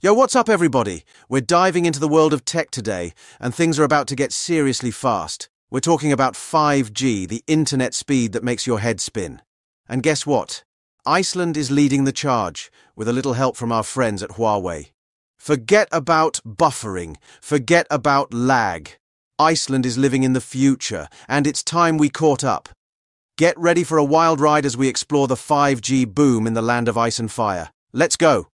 Yo, what's up, everybody? We're diving into the world of tech today, and things are about to get seriously fast. We're talking about 5G, the internet speed that makes your head spin. And guess what? Iceland is leading the charge, with a little help from our friends at Huawei. Forget about buffering, forget about lag. Iceland is living in the future, and it's time we caught up. Get ready for a wild ride as we explore the 5G boom in the land of ice and fire. Let's go!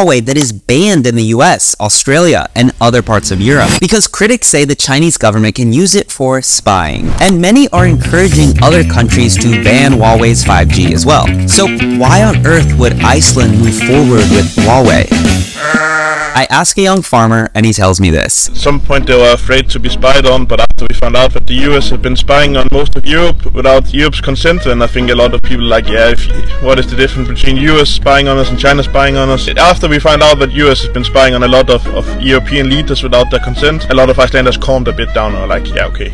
Huawei that is banned in the US, Australia, and other parts of Europe because critics say the Chinese government can use it for spying. And many are encouraging other countries to ban Huawei's 5G as well. So why on earth would Iceland move forward with Huawei? I ask a young farmer and he tells me this. At some point they were afraid to be spied on, but after we found out that the US had been spying on most of Europe without Europe's consent, and I think a lot of people like, yeah, if, what is the difference between US spying on us and China spying on us? After we found out that US has been spying on a lot of, of European leaders without their consent, a lot of Icelanders calmed a bit down and were like, yeah, okay,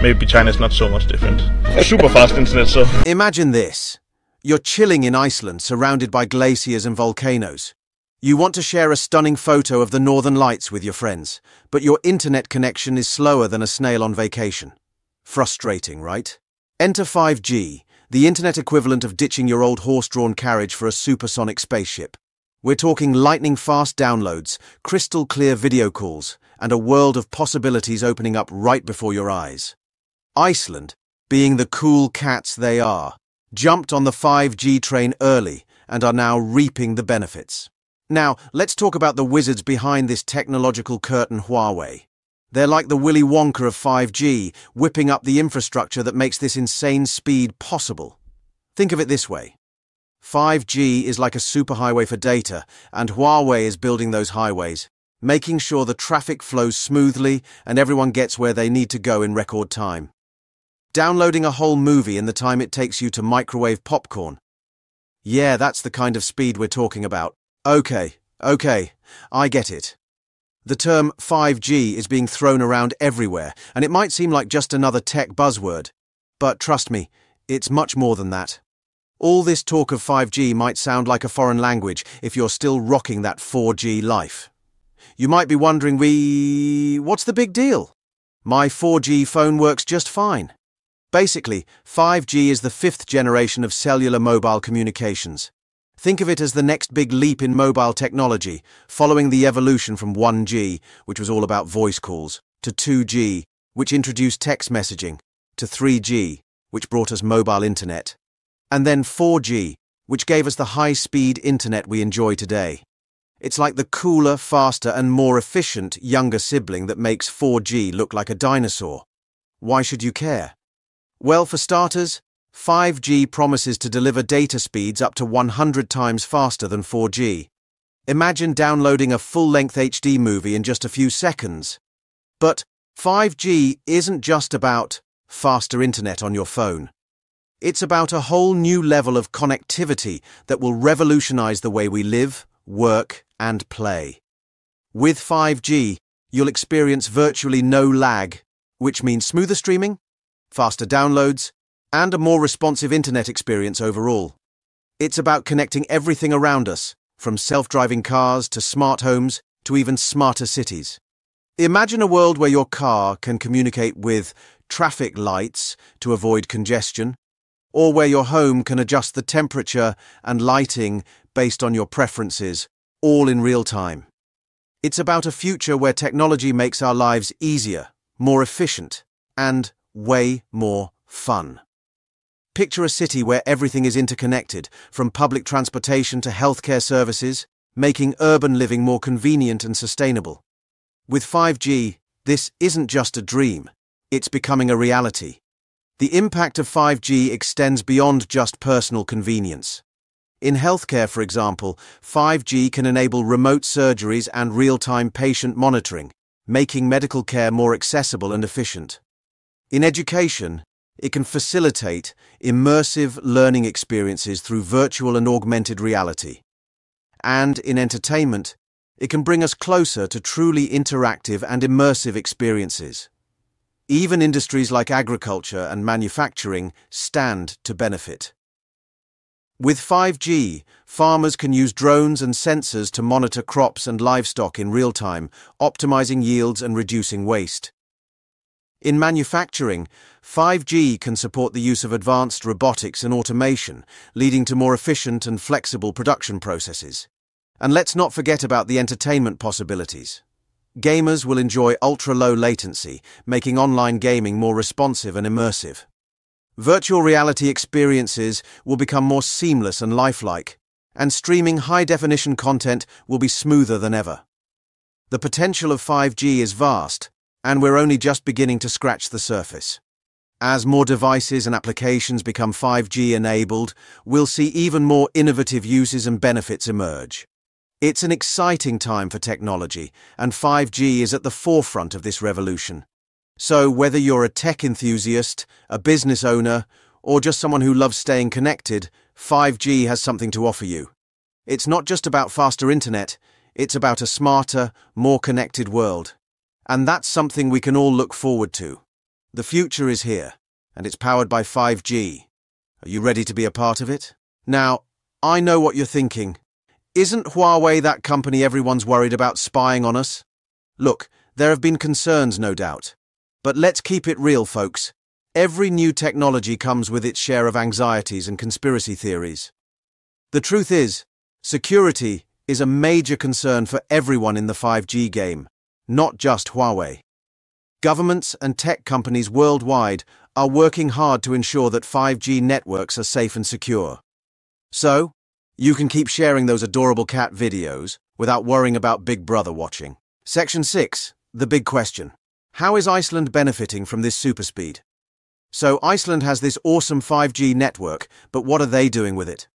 maybe China's not so much different. Super fast internet, so. Imagine this. You're chilling in Iceland, surrounded by glaciers and volcanoes. You want to share a stunning photo of the northern lights with your friends, but your internet connection is slower than a snail on vacation. Frustrating, right? Enter 5G, the internet equivalent of ditching your old horse-drawn carriage for a supersonic spaceship. We're talking lightning-fast downloads, crystal-clear video calls, and a world of possibilities opening up right before your eyes. Iceland, being the cool cats they are, jumped on the 5G train early and are now reaping the benefits. Now, let's talk about the wizards behind this technological curtain Huawei. They're like the Willy Wonka of 5G, whipping up the infrastructure that makes this insane speed possible. Think of it this way. 5G is like a superhighway for data, and Huawei is building those highways, making sure the traffic flows smoothly and everyone gets where they need to go in record time. Downloading a whole movie in the time it takes you to microwave popcorn. Yeah, that's the kind of speed we're talking about. Okay, okay, I get it. The term 5G is being thrown around everywhere, and it might seem like just another tech buzzword. But trust me, it's much more than that. All this talk of 5G might sound like a foreign language if you're still rocking that 4G life. You might be wondering, we. What's the big deal? My 4G phone works just fine. Basically, 5G is the fifth generation of cellular mobile communications. Think of it as the next big leap in mobile technology, following the evolution from 1G, which was all about voice calls, to 2G, which introduced text messaging, to 3G, which brought us mobile internet, and then 4G, which gave us the high-speed internet we enjoy today. It's like the cooler, faster and more efficient younger sibling that makes 4G look like a dinosaur. Why should you care? Well, for starters, 5G promises to deliver data speeds up to 100 times faster than 4G. Imagine downloading a full-length HD movie in just a few seconds. But 5G isn't just about faster internet on your phone. It's about a whole new level of connectivity that will revolutionize the way we live, work, and play. With 5G, you'll experience virtually no lag, which means smoother streaming, faster downloads, and a more responsive internet experience overall. It's about connecting everything around us, from self-driving cars to smart homes to even smarter cities. Imagine a world where your car can communicate with traffic lights to avoid congestion, or where your home can adjust the temperature and lighting based on your preferences, all in real time. It's about a future where technology makes our lives easier, more efficient, and way more fun. Picture a city where everything is interconnected, from public transportation to healthcare services, making urban living more convenient and sustainable. With 5G, this isn't just a dream, it's becoming a reality. The impact of 5G extends beyond just personal convenience. In healthcare, for example, 5G can enable remote surgeries and real-time patient monitoring, making medical care more accessible and efficient. In education, it can facilitate immersive learning experiences through virtual and augmented reality. And in entertainment, it can bring us closer to truly interactive and immersive experiences. Even industries like agriculture and manufacturing stand to benefit. With 5G, farmers can use drones and sensors to monitor crops and livestock in real time, optimizing yields and reducing waste. In manufacturing, 5G can support the use of advanced robotics and automation, leading to more efficient and flexible production processes. And let's not forget about the entertainment possibilities. Gamers will enjoy ultra low latency, making online gaming more responsive and immersive. Virtual reality experiences will become more seamless and lifelike, and streaming high definition content will be smoother than ever. The potential of 5G is vast, and we're only just beginning to scratch the surface. As more devices and applications become 5G enabled, we'll see even more innovative uses and benefits emerge. It's an exciting time for technology, and 5G is at the forefront of this revolution. So, whether you're a tech enthusiast, a business owner, or just someone who loves staying connected, 5G has something to offer you. It's not just about faster internet, it's about a smarter, more connected world. And that's something we can all look forward to. The future is here, and it's powered by 5G. Are you ready to be a part of it? Now, I know what you're thinking. Isn't Huawei that company everyone's worried about spying on us? Look, there have been concerns, no doubt. But let's keep it real, folks. Every new technology comes with its share of anxieties and conspiracy theories. The truth is, security is a major concern for everyone in the 5G game, not just Huawei. Governments and tech companies worldwide are working hard to ensure that 5G networks are safe and secure. So, you can keep sharing those adorable cat videos without worrying about Big Brother watching. Section 6 The Big Question How is Iceland benefiting from this super speed? So, Iceland has this awesome 5G network, but what are they doing with it?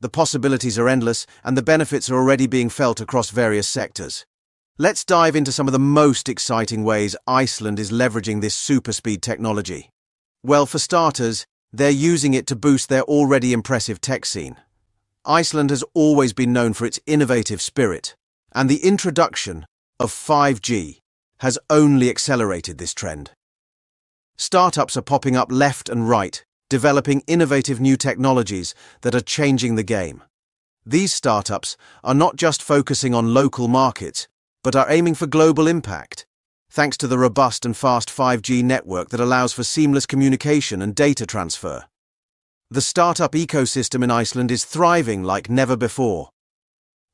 The possibilities are endless, and the benefits are already being felt across various sectors. Let's dive into some of the most exciting ways Iceland is leveraging this super speed technology. Well, for starters, they're using it to boost their already impressive tech scene. Iceland has always been known for its innovative spirit, and the introduction of 5G has only accelerated this trend. Startups are popping up left and right, developing innovative new technologies that are changing the game. These startups are not just focusing on local markets, but are aiming for global impact, thanks to the robust and fast 5G network that allows for seamless communication and data transfer. The startup ecosystem in Iceland is thriving like never before.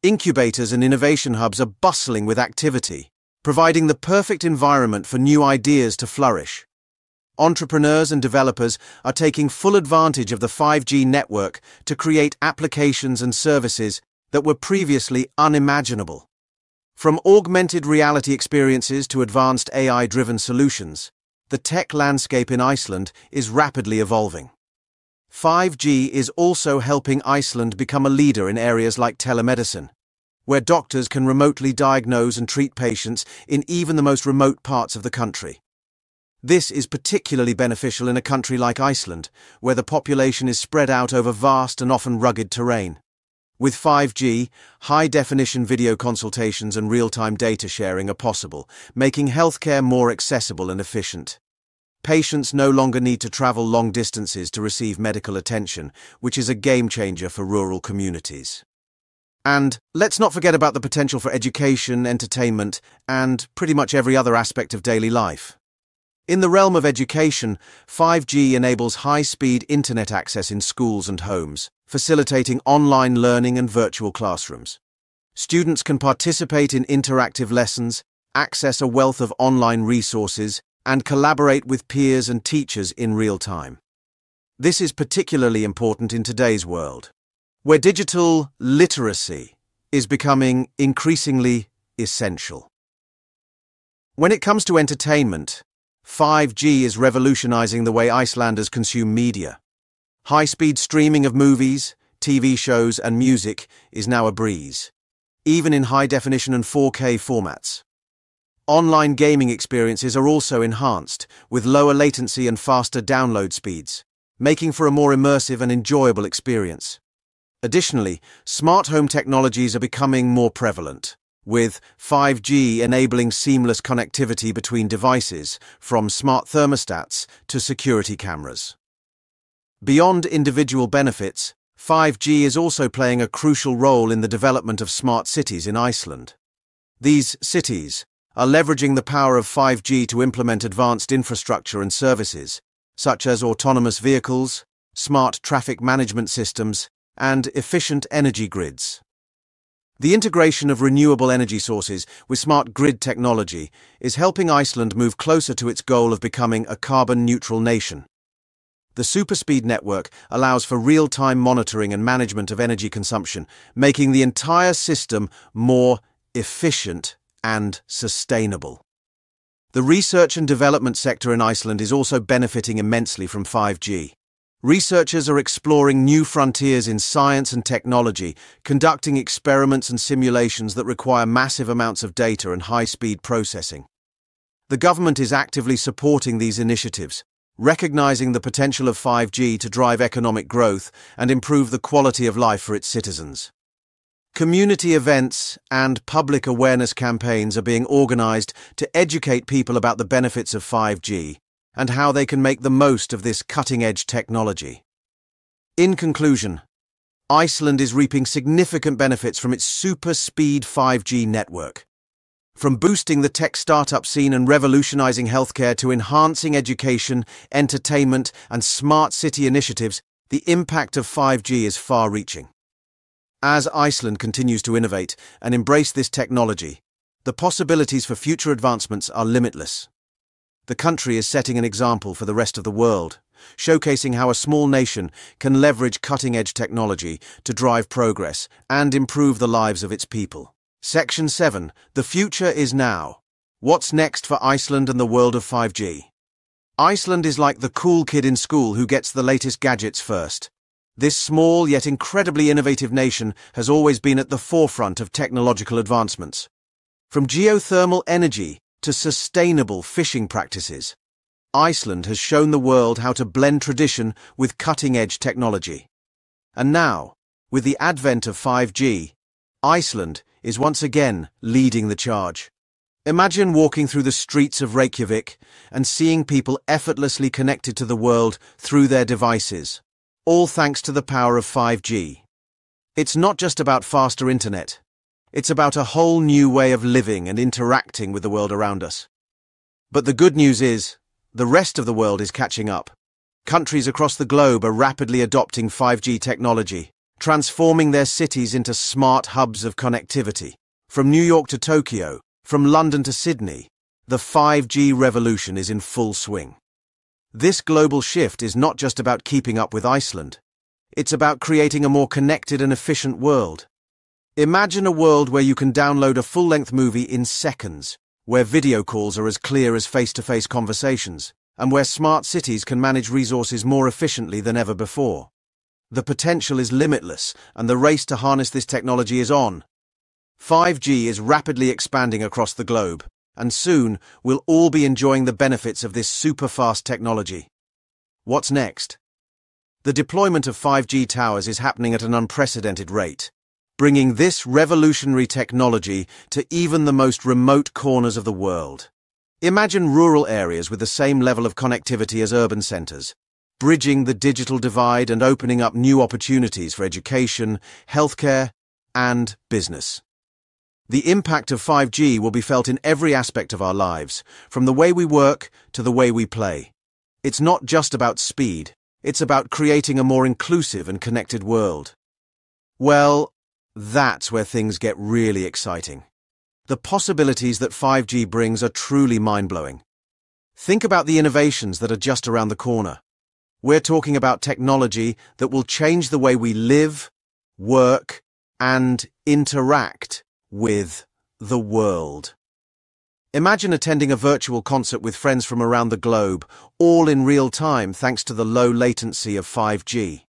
Incubators and innovation hubs are bustling with activity, providing the perfect environment for new ideas to flourish. Entrepreneurs and developers are taking full advantage of the 5G network to create applications and services that were previously unimaginable. From augmented reality experiences to advanced AI driven solutions, the tech landscape in Iceland is rapidly evolving. 5G is also helping Iceland become a leader in areas like telemedicine, where doctors can remotely diagnose and treat patients in even the most remote parts of the country. This is particularly beneficial in a country like Iceland, where the population is spread out over vast and often rugged terrain. With 5G, high definition video consultations and real time data sharing are possible, making healthcare more accessible and efficient. Patients no longer need to travel long distances to receive medical attention, which is a game changer for rural communities. And let's not forget about the potential for education, entertainment, and pretty much every other aspect of daily life. In the realm of education, 5G enables high speed internet access in schools and homes, facilitating online learning and virtual classrooms. Students can participate in interactive lessons, access a wealth of online resources, and collaborate with peers and teachers in real time. This is particularly important in today's world, where digital literacy is becoming increasingly essential. When it comes to entertainment, 5G is revolutionizing the way Icelanders consume media. High speed streaming of movies, TV shows, and music is now a breeze, even in high definition and 4K formats. Online gaming experiences are also enhanced, with lower latency and faster download speeds, making for a more immersive and enjoyable experience. Additionally, smart home technologies are becoming more prevalent, with 5G enabling seamless connectivity between devices, from smart thermostats to security cameras. Beyond individual benefits, 5G is also playing a crucial role in the development of smart cities in Iceland. These cities are leveraging the power of 5G to implement advanced infrastructure and services, such as autonomous vehicles, smart traffic management systems, and efficient energy grids. The integration of renewable energy sources with smart grid technology is helping Iceland move closer to its goal of becoming a carbon neutral nation. The Superspeed network allows for real time monitoring and management of energy consumption, making the entire system more efficient and sustainable. The research and development sector in Iceland is also benefiting immensely from 5G. Researchers are exploring new frontiers in science and technology, conducting experiments and simulations that require massive amounts of data and high speed processing. The government is actively supporting these initiatives, recognizing the potential of 5G to drive economic growth and improve the quality of life for its citizens. Community events and public awareness campaigns are being organized to educate people about the benefits of 5G and how they can make the most of this cutting edge technology. In conclusion, Iceland is reaping significant benefits from its super speed 5G network. From boosting the tech startup scene and revolutionizing healthcare to enhancing education, entertainment, and smart city initiatives, the impact of 5G is far reaching. As Iceland continues to innovate and embrace this technology, the possibilities for future advancements are limitless. The country is setting an example for the rest of the world, showcasing how a small nation can leverage cutting edge technology to drive progress and improve the lives of its people. Section 7 The Future is Now. What's next for Iceland and the world of 5G? Iceland is like the cool kid in school who gets the latest gadgets first. This small yet incredibly innovative nation has always been at the forefront of technological advancements. From geothermal energy to sustainable fishing practices. Iceland has shown the world how to blend tradition with cutting edge technology. And now, with the advent of 5G, Iceland is once again leading the charge. Imagine walking through the streets of Reykjavik and seeing people effortlessly connected to the world through their devices, all thanks to the power of 5G. It's not just about faster internet. It's about a whole new way of living and interacting with the world around us. But the good news is, the rest of the world is catching up. Countries across the globe are rapidly adopting 5G technology, transforming their cities into smart hubs of connectivity. From New York to Tokyo, from London to Sydney, the 5G revolution is in full swing. This global shift is not just about keeping up with Iceland. It's about creating a more connected and efficient world. Imagine a world where you can download a full length movie in seconds, where video calls are as clear as face to face conversations, and where smart cities can manage resources more efficiently than ever before. The potential is limitless, and the race to harness this technology is on. 5G is rapidly expanding across the globe, and soon we'll all be enjoying the benefits of this super fast technology. What's next? The deployment of 5G towers is happening at an unprecedented rate bringing this revolutionary technology to even the most remote corners of the world. Imagine rural areas with the same level of connectivity as urban centres, bridging the digital divide and opening up new opportunities for education, healthcare, and business. The impact of 5G will be felt in every aspect of our lives, from the way we work to the way we play. It's not just about speed, it's about creating a more inclusive and connected world. Well, that's where things get really exciting. The possibilities that 5G brings are truly mind-blowing. Think about the innovations that are just around the corner. We're talking about technology that will change the way we live, work, and interact with the world. Imagine attending a virtual concert with friends from around the globe, all in real time thanks to the low latency of 5G.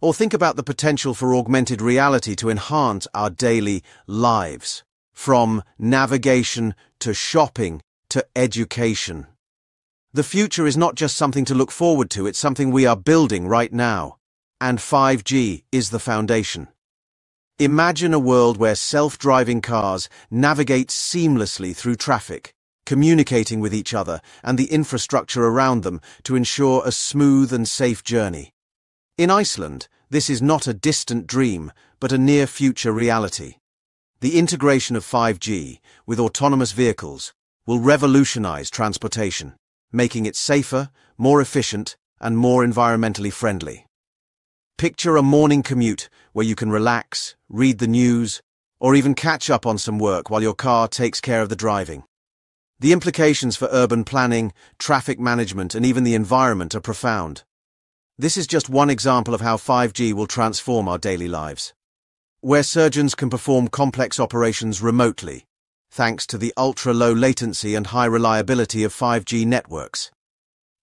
Or think about the potential for augmented reality to enhance our daily lives, from navigation to shopping to education. The future is not just something to look forward to, it's something we are building right now. And 5G is the foundation. Imagine a world where self-driving cars navigate seamlessly through traffic, communicating with each other and the infrastructure around them to ensure a smooth and safe journey. In Iceland, This is not a distant dream, but a near future reality. The integration of 5G with autonomous vehicles will revolutionize transportation, making it safer, more efficient, and more environmentally friendly. Picture a morning commute where you can relax, read the news, or even catch up on some work while your car takes care of the driving. The implications for urban planning, traffic management, and even the environment are profound. This is just one example of how 5G will transform our daily lives. Where surgeons can perform complex operations remotely, thanks to the ultra-low latency and high reliability of 5G networks.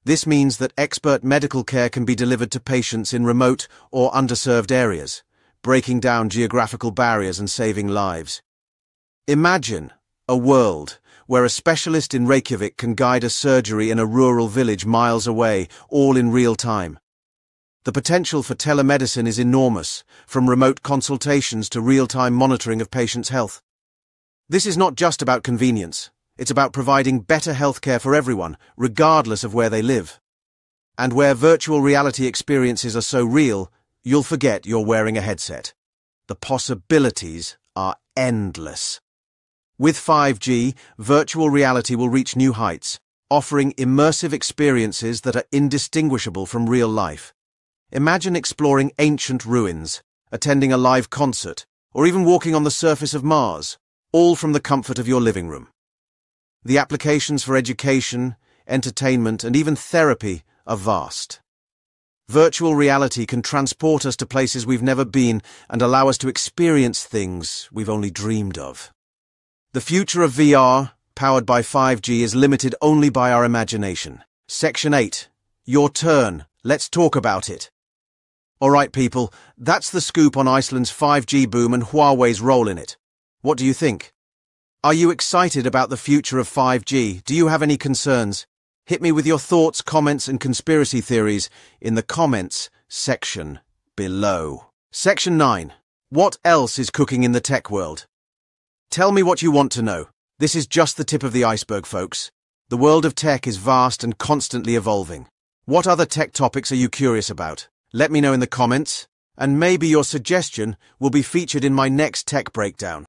This means that expert medical care can be delivered to patients in remote or underserved areas, breaking down geographical barriers and saving lives. Imagine a world where a specialist in Reykjavik can guide a surgery in a rural village miles away, all in real time. The potential for telemedicine is enormous, from remote consultations to real-time monitoring of patients' health. This is not just about convenience. It's about providing better healthcare for everyone, regardless of where they live. And where virtual reality experiences are so real, you'll forget you're wearing a headset. The possibilities are endless. With 5G, virtual reality will reach new heights, offering immersive experiences that are indistinguishable from real life. Imagine exploring ancient ruins, attending a live concert, or even walking on the surface of Mars, all from the comfort of your living room. The applications for education, entertainment, and even therapy are vast. Virtual reality can transport us to places we've never been and allow us to experience things we've only dreamed of. The future of VR, powered by 5G, is limited only by our imagination. Section 8. Your turn. Let's talk about it. Alright people, that's the scoop on Iceland's 5G boom and Huawei's role in it. What do you think? Are you excited about the future of 5G? Do you have any concerns? Hit me with your thoughts, comments, and conspiracy theories in the comments section below. Section 9. What else is cooking in the tech world? Tell me what you want to know. This is just the tip of the iceberg, folks. The world of tech is vast and constantly evolving. What other tech topics are you curious about? Let me know in the comments, and maybe your suggestion will be featured in my next tech breakdown.